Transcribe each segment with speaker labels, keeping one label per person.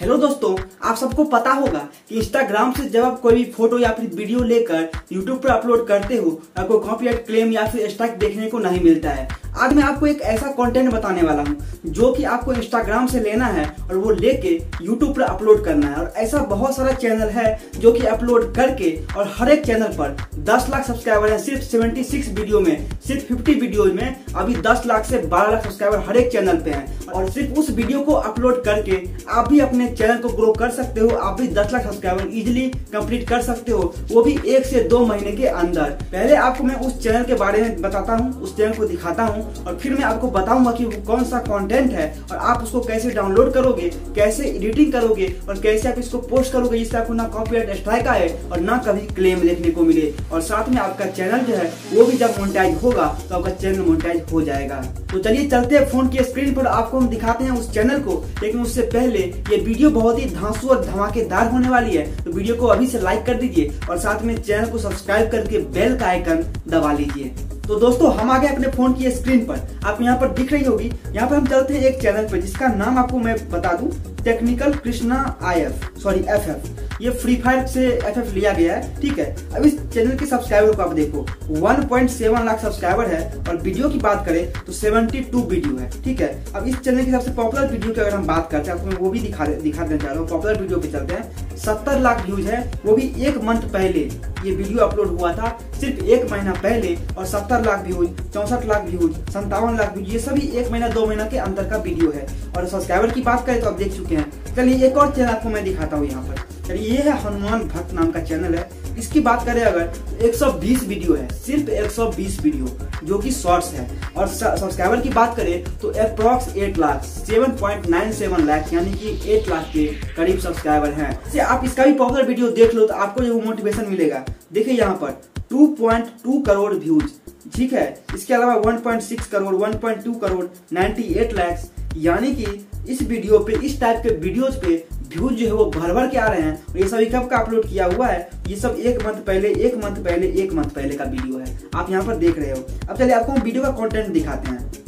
Speaker 1: Hello दोस्तों, आप सबको पता होगा कि इंस्टाग्राम से जब आप कोई भी फ़ोटो या फिर वीडियो लेकर यूट्यूब पर अपलोड करते हो, आपको कॉपीराइट क्लेम या फिर स्ट्राइक देखने को नहीं मिलता है। आज मैं आपको एक ऐसा कंटेंट बताने वाला हूँ, जो कि आपको इंस्टाग्राम से लेना है और वो लेके यूट्यूब पर अपलोड करना है। और ऐसा बहुत सारा चैनल है जो कि अपलोड करके और हर एक चैनल पर 10 लाख सब्सक्राइबर है सिर्फ़ 76 वीडियो में, सिर्फ़ 50 वीडियो में अभी 10 लाख से 12 लाख सब्सक्राइबर हर एक चैनल पे हैं। और सिर्फ़ उस वीडियो को अपलोड करके आप भी अपने चैनल को ग्रो कर सकते हो। आप भी 10 लाख सब्सक्राइबर इजिली कंप्लीट कर सकते हो। वो भी एक से दो महीने के अंदर। पहले आपको मैं उस चैनल के बारे में बताता हूँ, उस चैनल को दिखाता हूँ और फिर मैं आपको बताऊँगा कि वो कौन सा कंटेंट है और आप उसको कैसे डाउनलोड करोगे, कैसे एडिटिंग करोगे और कैसे आप इसको पोस्ट करोगे जिससे आपको ना कॉपीराइट स्ट्राइक आए और ना कभी क्लेम देखने को मिले। और साथ में आपका चैनल जो है, वो भी जब मोनिटाइज होगा तो आपका चैनल मोनिटाइज हो जाएगा। तो चलिए चलते हैं फ़ोन की स्क्रीन पर। आपको हम दिखाते हैं उस चैनल को, लेकिन उससे पहले ये वीडियो बहुत ही धांसू और धमाकेदार होने वाली है तो वीडियो को अभी से लाइक कर दीजिए और साथ में चैनल को सब्सक्राइब करके बेल का आइकन दबा लीजिए। तो दोस्तों, हम आ गए अपने फ़ोन की स्क्रीन पर। आप यहाँ पर दिख रही होगी, यहाँ पर हम चलते हैं एक चैनल पर, जिसका नाम आपको मैं बता दू technical Krishna I F sorry F F ये फ्री फायर से एफ़ लिया गया है, ठीक है? अब इस चैनल के सब्सक्राइबर को आप देखो 1.7 लाख सब्सक्राइबर है और वीडियो की बात करें तो 72 वीडियो है, ठीक है? अब इस चैनल की सबसे पॉपुलर वीडियो की अगर हम बात करते हैं, आपको मैं वो भी दिखा दिखा देना चाह रहा हूँ पॉपुलर वीडियो पे चलते हैं। सत्तर लाख व्यूज़ है, वो भी एक मंथ पहले ये वीडियो अपलोड हुआ था, सिर्फ़ एक महीना पहले और सत्तर लाख व्यूज़ चौसठ लाख व्यूज़ संतावन लाख व्यूज़ ये सभी एक महीना, दो महीना के अंदर का वीडियो है। और सब्सक्राइबर की बात करें तो आप देख चुके हैं। चलिए एक और चैनल आपको मैं दिखाता हूँ यहाँ पर। चलिए, ये है हनुमान भक्त नाम का चैनल है। इसकी बात करें अगर 120 वीडियो है, सिर्फ़ 120 वीडियो जो कि शॉर्ट्स है। और सब्सक्राइबर की बात करें तो अप्रोक्स 8 लाख 7.97 लाख यानी कि 8 लाख के करीब सब्सक्राइबर हैं। से आप इसका भी पॉपुलर वीडियो देख लो तो आपको जो मोटिवेशन मिलेगा। देखिए यहाँ पर 2.2 करोड़ व्यूज़ ठीक है? इसके अलावा 1.6 करोड़ 1.2 करोड़ 98 लाख यानी कि इस वीडियो पे, इस टाइप के वीडियोज़ पे व्यूज़ जो है वो भर भर के आ रहे हैं और ये सभी कब का अपलोड किया हुआ है? ये सब एक मंथ पहले, एक मंथ पहले, एक मंथ पहले का वीडियो है। आप यहाँ पर देख रहे हो। अब चलिए आपको हम वीडियो का कंटेंट दिखाते हैं।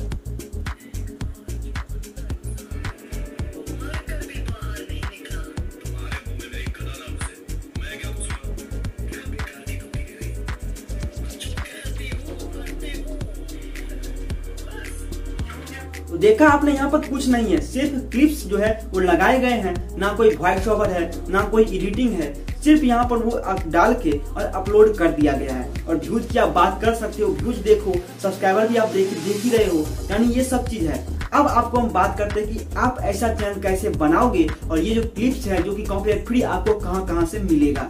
Speaker 1: देखा आपने, यहाँ पर कुछ नहीं है। सिर्फ़ क्लिप्स जो है, वो लगाए गए हैं। ना कोई वॉइस ओवर है, ना कोई एडिटिंग है। सिर्फ़ यहाँ पर वो डाल के और अपलोड कर दिया गया है। और व्यूज़ की आप बात कर सकते हो व्यूज़ देखो सब्सक्राइबर भी आप देख देख ही रहे हो। यानी ये सब चीज़ है। अब आपको हम बात करते हैं कि आप ऐसा चैनल कैसे बनाओगे? और ये जो क्लिप्स है, जो कि कॉपीराइट फ्री आपको कहाँ कहाँ से मिलेगा?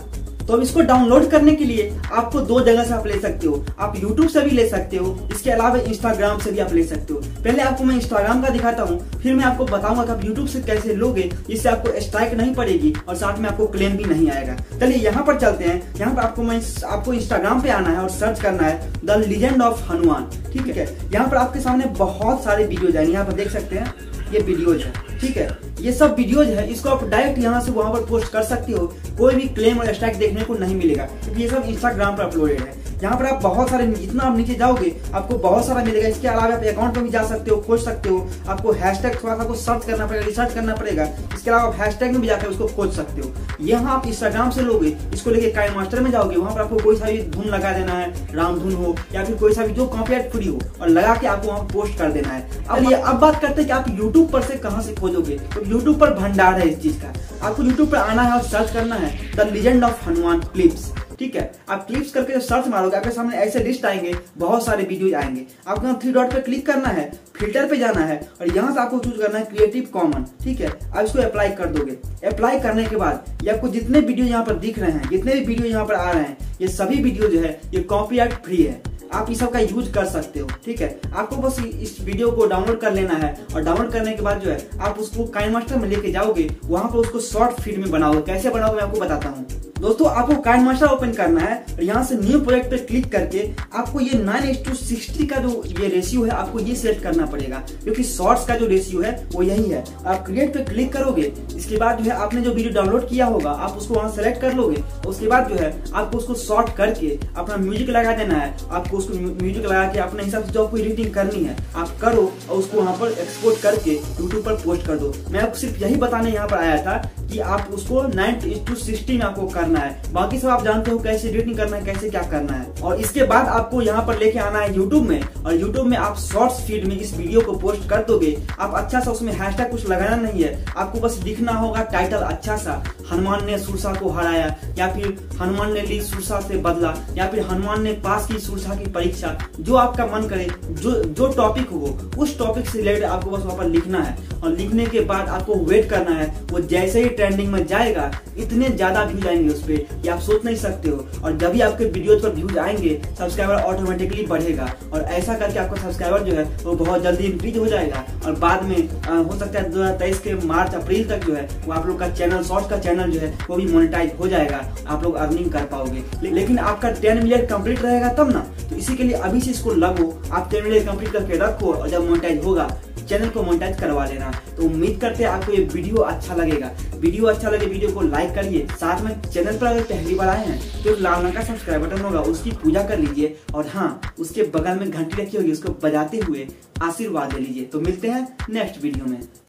Speaker 1: तो अब इसको डाउनलोड करने के लिए आपको दो जगह से आप ले सकते हो। आप यूट्यूब से भी ले सकते हो, इसके अलावा इंस्टाग्राम से भी आप ले सकते हो। पहले आपको मैं इंस्टाग्राम का दिखाता हूँ, फिर मैं आपको बताऊँगा कि आप यूट्यूब से कैसे लोगे जिससे आपको स्ट्राइक नहीं पड़ेगी और साथ में आपको क्लेम भी नहीं आएगा। चलिए यहाँ पर चलते हैं। यहाँ पर आपको मैं आपको इंस्टाग्राम पे आना है और सर्च करना है द लीजेंड ऑफ़ हनुमान ठीक है? यहाँ पर आपके सामने बहुत सारे वीडियो जाएँगे यहाँ पर देख सकते हैं, ये वीडियोज़ है। ठीक है? ये सब वीडियोज़ है, इसको आप डायरेक्ट यहाँ से वहाँ पर पोस्ट कर सकते हो। कोई भी क्लेम और स्ट्राइक देखने को नहीं मिलेगा, क्योंकि ये सब इंस्टाग्राम पर अपलोडेड है। यहाँ पर आप बहुत सारे जितना आप नीचे जाओगे, आपको बहुत सारा मिलेगा। इसके अलावा आप अकाउंट में भी जा सकते हो, खोज सकते हो। आपको हैशटैग थोड़ा सा सर्च करना पड़ेगा रिसर्च करना पड़ेगा। इसके अलावा आप हैशटैग में भी जाकर उसको खोज सकते हो। यहाँ आप इंस्टाग्राम से लोगे, इसको लेके काइन मास्टर में जाओगे, वहाँ पर आपको कोई सा भी धुन लगा देना है, राम धुन हो, या फिर कोई सा भी जो कॉपीराइट फ्री हो, और लगा के आपको वहाँ पोस्ट कर देना है। अब ये, अब बात करते हैं कि आप यूट्यूब पर से कहाँ से खोजोगे? तो यूट्यूब पर भंडार है इस चीज़ का। आपको यूट्यूब पर आना है और सर्च करना है the legend of Hanuman clips ठीक है? आप क्लिप्स करके सर्च मारोगे, आपके सामने ऐसे लिस्ट आएँगे, बहुत सारे वीडियो आएँगे। आपको यहाँ थ्री डॉट पे क्लिक करना है फ़िल्टर पे जाना है, और यहाँ से आपको चूज़ करना है क्रिएटिव कॉमन ठीक है? आप इसको अप्लाई कर दोगे। अप्लाई करने के बाद, ये आपको जितने वीडियो यहाँ पर दिख रहे हैं, जितने भी वीडियो यहाँ पर आ रहे हैं, ये सभी वीडियो जो है, ये कॉपीराइट फ्री है। आप इस सब का यूज़ कर सकते हो, ठीक है? आपको बस इस वीडियो को डाउनलोड कर लेना है, और डाउनलोड करने के बाद जो है, आप उसको काइन मास्टर में लेके जाओगे, वहाँ पर उसको शॉर्ट फ़ीड में बनाओगे। कैसे बनाओगे मैं आपको बताता हूँ। दोस्तों, आपको काइन मास्टर ओपन करना है और यहाँ से न्यू प्रोजेक्ट पे क्लिक करके आपको ये नाइन एच टू सिक्सटी का जो ये रेशियो है, आपको ये सिलेक्ट करना पड़ेगा। क्योंकि शॉर्ट्स का जो रेशियो है, वो यही है। आप क्रिएट पे क्लिक करोगे, इसके बाद जो है आपने जो वीडियो डाउनलोड किया होगा, आप उसको वहाँ सेलेक्ट कर लोगे। उसके बाद जो है आपको उसको शॉर्ट करके अपना म्यूज़िक लगा देना है। आपको उसको म्यूज़िक लगा के अपने हिसाब से जो आपको एडिटिंग करनी है, आप करो और उसको वहाँ पर एक्सपोर्ट करके यूट्यूब पर पोस्ट कर दो। मैं आपको सिर्फ़ यही बताने यहाँ पर आया था कि आप उसको नाइन टू सिक्सटीन आपको करना है। बाकी सब आप जानते हो कैसे एडिटिंग करना है, कैसे क्या करना है। और इसके बाद आपको यहाँ पर लेके आना है यूट्यूब में। और यूट्यूब में आप शॉर्ट्स फ़ीड में इस वीडियो को पोस्ट कर दोगे, आप अच्छा सा उसमें हैशटैग कुछ लगाना नहीं है। आपको बस लिखना होगा टाइटल अच्छा सा, हनुमान ने सुरसा को हराया, या फिर हनुमान ने ली सुरसा से बदला, या फिर हनुमान ने पास की सुरसा की परीक्षा। जो आपका मन करे, जो जो टॉपिक हो, उस टॉपिक से रिलेटेड आपको बस वहाँ पर लिखना है। और लिखने के बाद आपको वेट करना है। वो जैसे ही ट्रेंडिंग में जाएगा इतने ज़्यादा व्यूज़ आएँगे उस पर ये आप सोच नहीं सकते हो। और जब भी आपके वीडियो पर व्यूज़ आएँगे सब्सक्राइबर ऑटोमेटिकली बढ़ेगा। और ऐसा करके आपका सब्सक्राइबर जो है वो बहुत जल्दी इंक्रीज हो जाएगा। और बाद में आ, हो सकता है दो के मार्च अप्रैल तक जो है वो आप लोग का चैनल शॉर्ट का चैनल जो है वो भी मोनिटाइज हो जाएगा। आप लोग अर्निंग कर पाओगे। ले, लेकिन आपका टेन मिलियन कंप्लीट रहेगा तब ना। तो इसी के लिए अभी से इसको लगो। आप टेन मिलियन कंप्लीट करके रखो और जब मोनिटाइज होगा चैनल को मोनिटाइज करवा लेना तो उम्मीद करते हैं आपको ये वीडियो अच्छा लगेगा। वीडियो अच्छा लगे, वीडियो को लाइक करिए। साथ में चैनल पर अगर पहली बार आए हैं तो लाल रंग का सब्सक्राइब बटन होगा, उसकी पूजा कर लीजिए। और हाँ उसके बगल में घंटी रखी होगी, उसको बजाते हुए आशीर्वाद ले लीजिए। तो मिलते हैं नेक्स्ट वीडियो में।